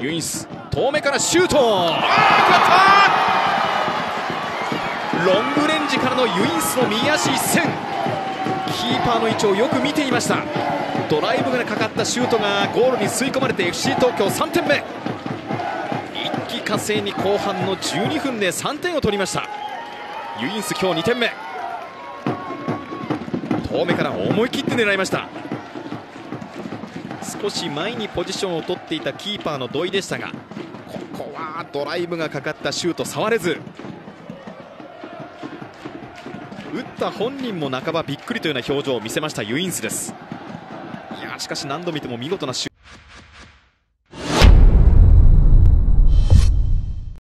ユインス遠目からシュート。あーロングレンジからのユインスの右足一閃。キーパーの位置をよく見ていました。ドライブがかかったシュートがゴールに吸い込まれて FC 東京3点目。一気呵成に後半の12分で3点を取りました。ユインス今日2点目。遠目から思い切って狙いました。少し前にポジションを取っていたキーパーの土井でしたがここはドライブがかかったシュート触れず。打った本人も半ばびっくりというような表情を見せましたユインスです。いやしかし何度見ても見事なシュ